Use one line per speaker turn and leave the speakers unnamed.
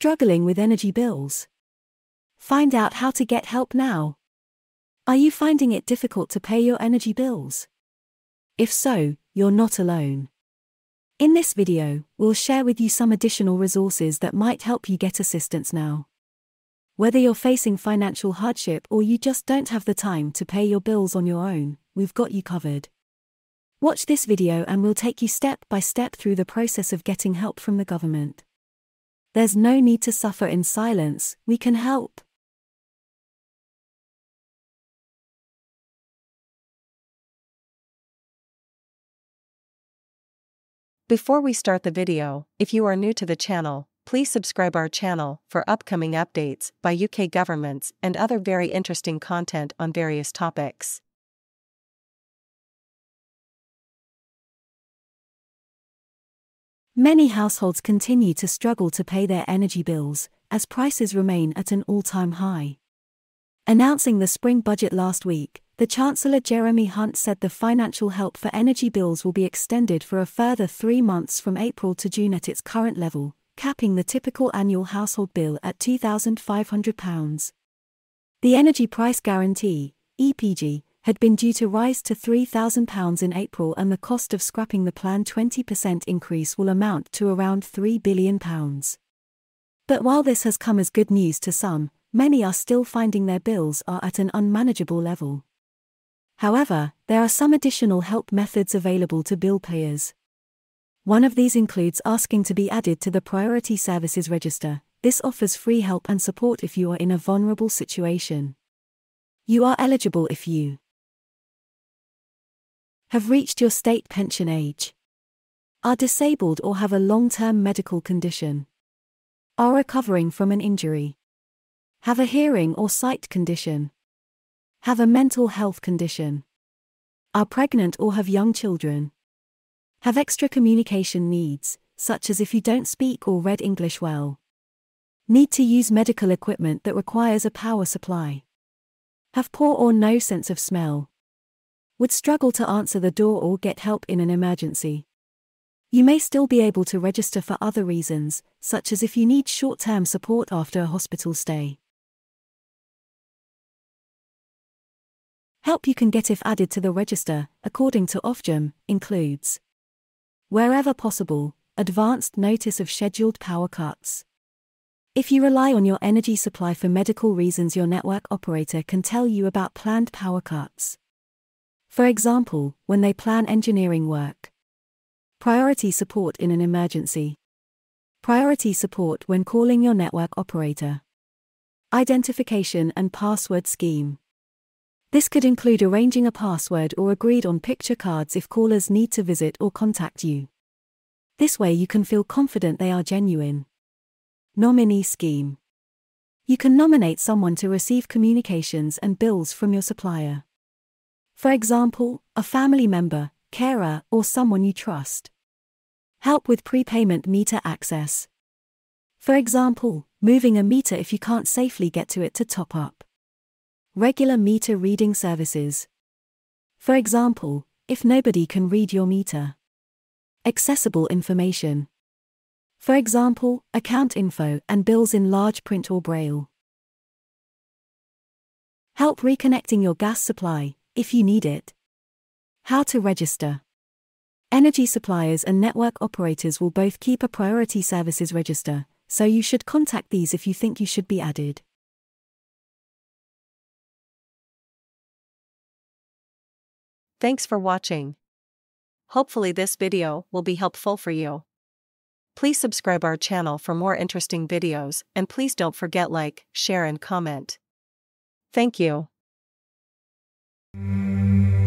Struggling with energy bills? Find out how to get help now. Are you finding it difficult to pay your energy bills? If so, you're not alone. In this video, we'll share with you some additional resources that might help you get assistance now. Whether you're facing financial hardship or you just don't have the time to pay your bills on your own, we've got you covered. Watch this video and we'll take you step by step through the process of getting help from the government. There's no need to suffer in silence, we can help.
Before we start the video, if you are new to the channel, please subscribe our channel for upcoming updates by UK governments and other very interesting content on various topics.
Many households continue to struggle to pay their energy bills, as prices remain at an all time high. Announcing the spring budget last week, the Chancellor Jeremy Hunt said the financial help for energy bills will be extended for a further three months from April to June at its current level, capping the typical annual household bill at £2,500. The Energy Price Guarantee, EPG, had been due to rise to £3,000 in April, and the cost of scrapping the planned 20% increase will amount to around £3 billion. But while this has come as good news to some, many are still finding their bills are at an unmanageable level. However, there are some additional help methods available to bill payers. One of these includes asking to be added to the Priority Services Register. This offers free help and support if you are in a vulnerable situation. You are eligible if you have reached your state pension age, are disabled or have a long term medical condition, are recovering from an injury, have a hearing or sight condition, have a mental health condition, are pregnant or have young children, have extra communication needs, such as if you don't speak or read English well, need to use medical equipment that requires a power supply, have poor or no sense of smell, would struggle to answer the door or get help in an emergency. You may still be able to register for other reasons, such as if you need short term support after a hospital stay. Help you can get if added to the register, according to Ofgem, includes Wherever possible, advanced notice of scheduled power cuts. If you rely on your energy supply for medical reasons, your network operator can tell you about planned power cuts. For example, when they plan engineering work. Priority support in an emergency. Priority support when calling your network operator. Identification and password scheme. This could include arranging a password or agreed on picture cards if callers need to visit or contact you. This way you can feel confident they are genuine. Nominee Scheme You can nominate someone to receive communications and bills from your supplier. For example, a family member, carer, or someone you trust. Help with prepayment meter access. For example, moving a meter if you can't safely get to it to top up. Regular meter reading services. For example, if nobody can read your meter. Accessible information. For example, account info and bills in large print or braille. Help reconnecting your gas supply, if you need it. How to register. Energy suppliers and network operators will both keep a priority services register, so you should contact these if you think you should be added.
Thanks for watching. Hopefully this video will be helpful for you. Please subscribe our channel for more interesting videos and please don't forget like, share and comment. Thank you. Música